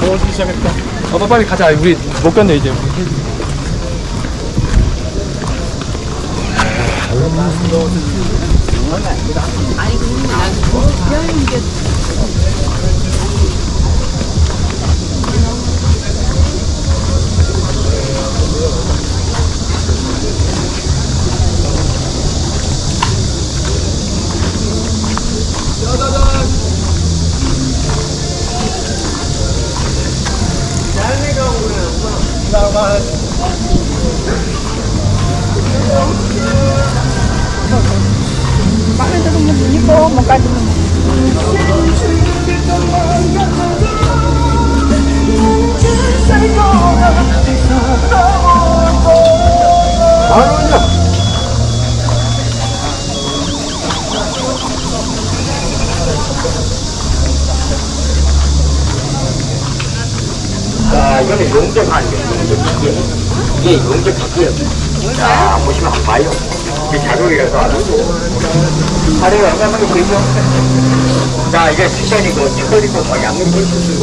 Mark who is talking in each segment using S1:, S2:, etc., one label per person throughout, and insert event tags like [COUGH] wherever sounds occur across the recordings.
S1: 더워지기 시작했다. 어, 빨리 가자. 우리 못 갔네, 이제.
S2: 자, 이 거는 용접하는 거예요. 용접 기계. 이게 용접 기계예요. 자, 보시면 한번 봐요. 이게 자동이라서 사례가 얼마나 보이죠? 자, 이게 수션이고, 찌꺼리고, 뭐, 양념 볼수 쓰고,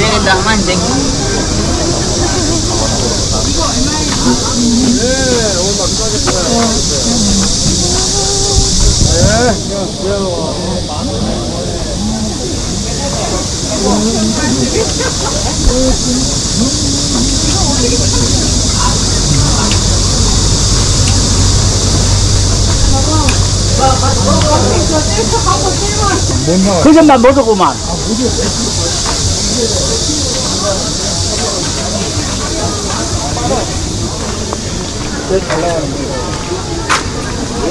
S3: Ini dah mancing.
S4: 그것만 못 오구만.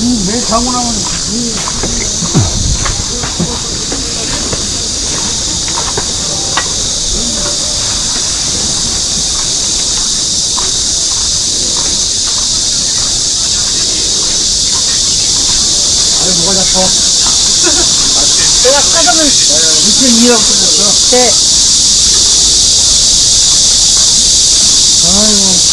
S1: 매 자고 나면
S3: 내가 까다면
S1: 2002라고 썼어.
S3: 네.
S1: 이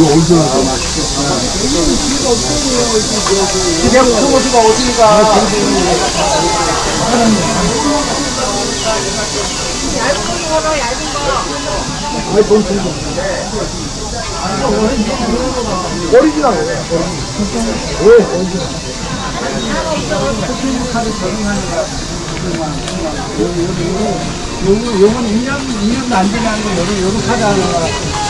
S1: 거 어디서 났어? 그냥 소모지가 어디가? 아니, 뭔 소리야. 오리지널. 왜? 오리지널.
S3: 요건 2년, 2년도 안 지나는 거, 요런, 요런 카드 하나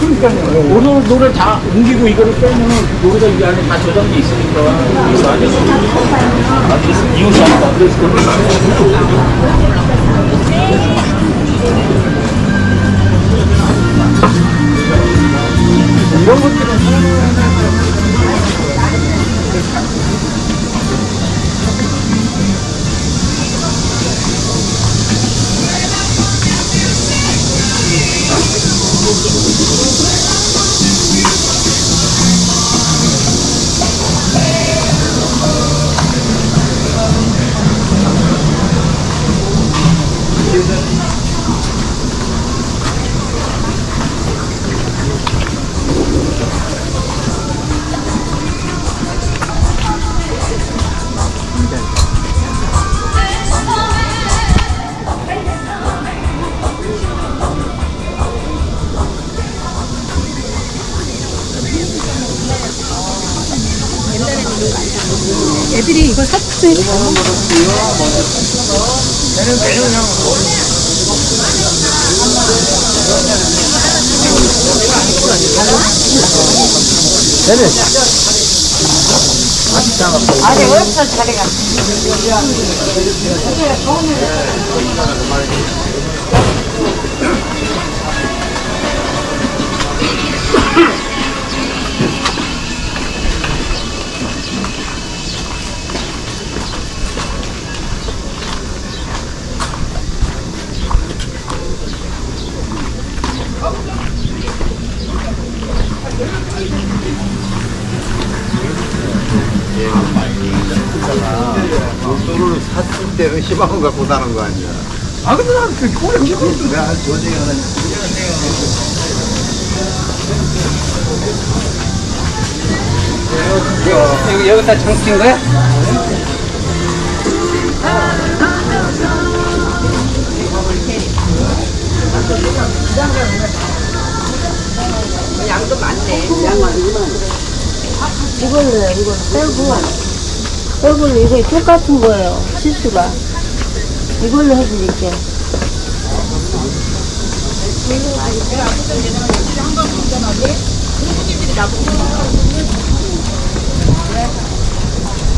S3: 러니까요. 오늘 노래 다 옮기고 이거를 빼면 노래가 이 안에 다 저장돼 있으니까. 이 안에서. 이웃이 아니다. 그래서. 이런 것들은
S5: 애들이 이거 샀지.
S6: 아니, 어디서 자리 가.
S3: 여기, 여기 다 장킨 거야?
S5: 이걸로요, 이걸로 빼고. 이걸로 이거 똑같은 거예요, 실수가. 이걸로 해드릴게요.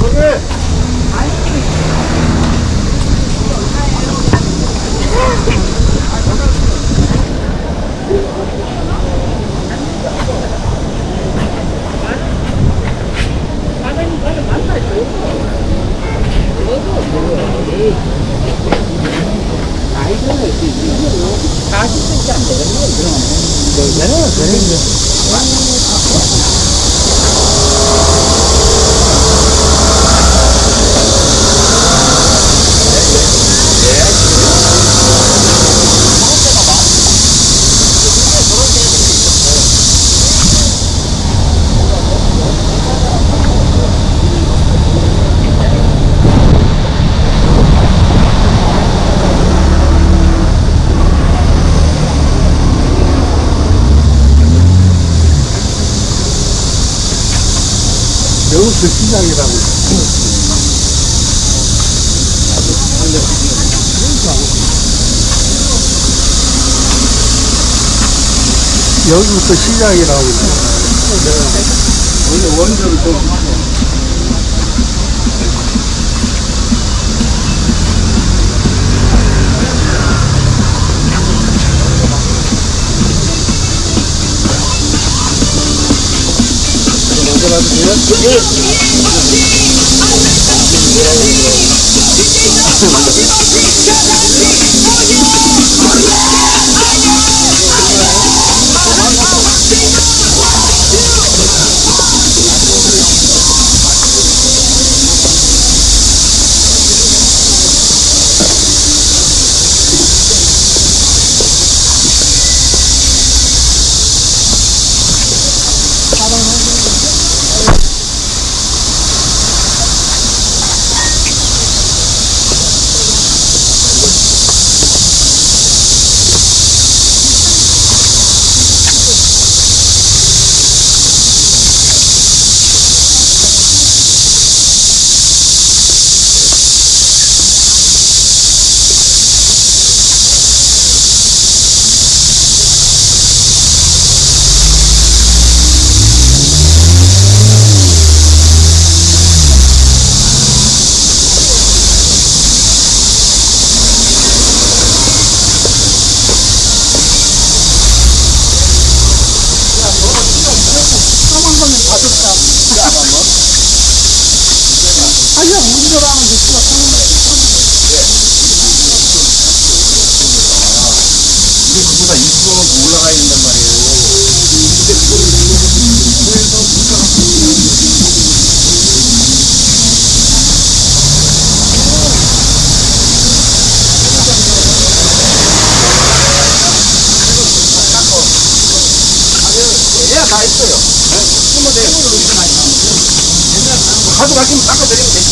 S3: 여기 서 시장이라고. 여기부터 시작이라고. 원래 원조를 좀.
S4: Thank you.
S2: 가져가시면 닦아드리면 되죠.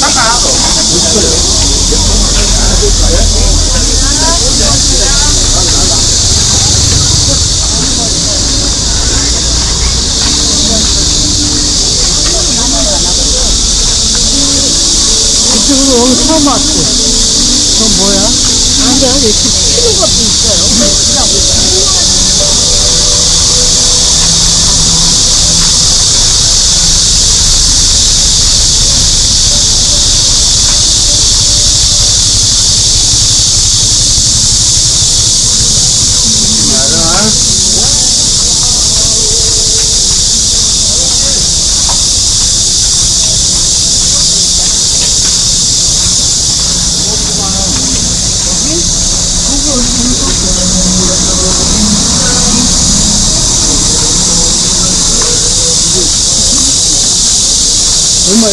S2: 닦아.
S5: 이쪽으로 오늘 처음 왔어. 그건 뭐야? 아니야, 이렇게 치는 것도 있어요.
S1: 얼마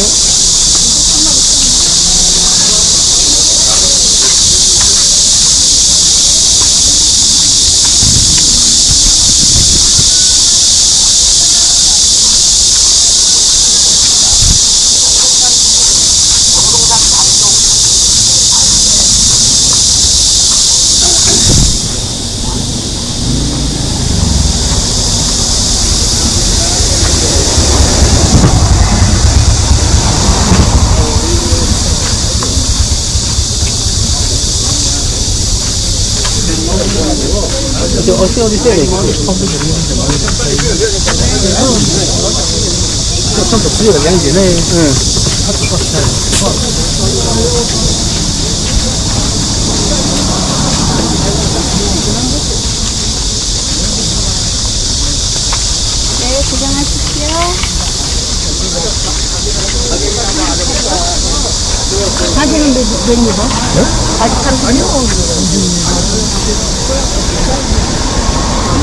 S1: 어디 어디 돼? 좀더 부여가 양지네. 응.
S5: 네, 고생하십시오. 사진은 몇, 몇 입어? 아직 30년?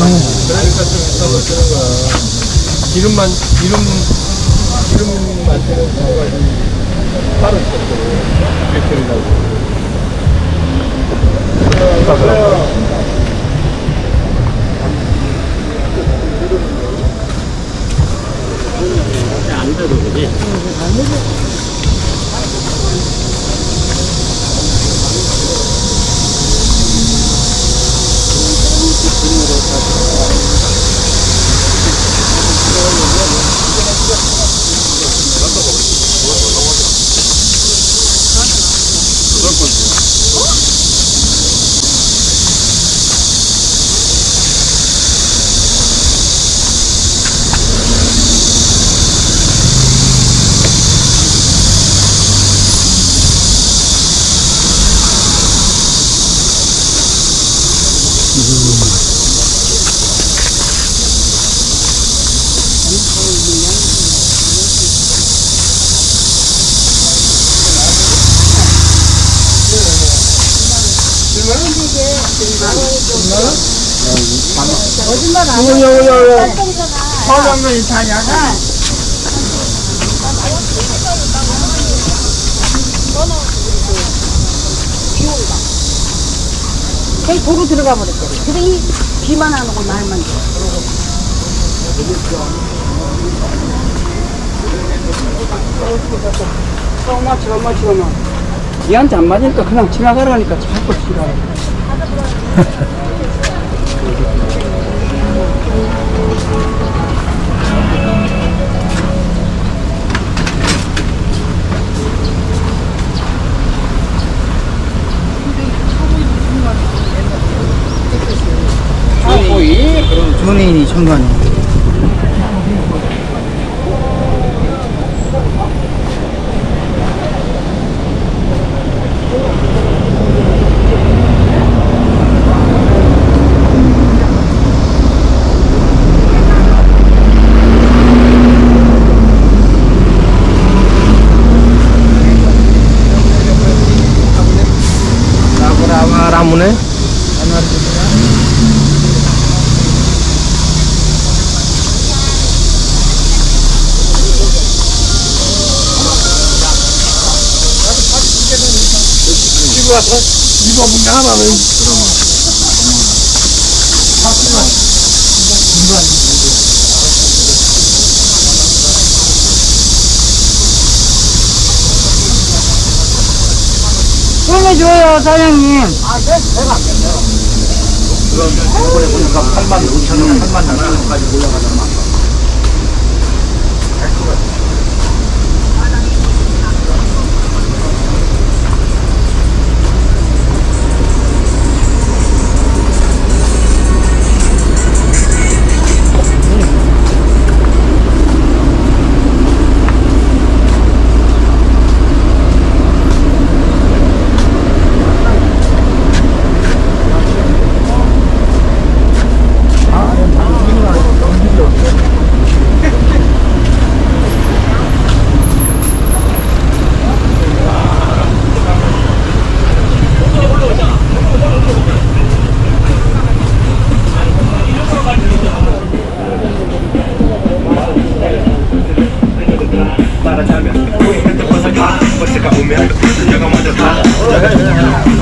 S1: 세. 기름만 기름 기름만 따로 있었고 배터리라고.
S5: 거짓말 안 해.
S3: 서장면이 다냐?
S5: 그냥 도로 들어가 버렸대. 그러니 비만 안 오고 말만 돼.
S3: 처음만 처음만 처음만 얘한테 안 맞으니까 그냥 지나가라니까 자꾸 지나가 [LAUGHS]
S4: 전인이 천간이.
S1: 이거 문제 하나는
S3: 보내줘요 사장님.
S2: 보니까 8만 5천 원, 8만 6천 원까지 올라가잖아. para dar minha Você acabou merda, joga uma dentada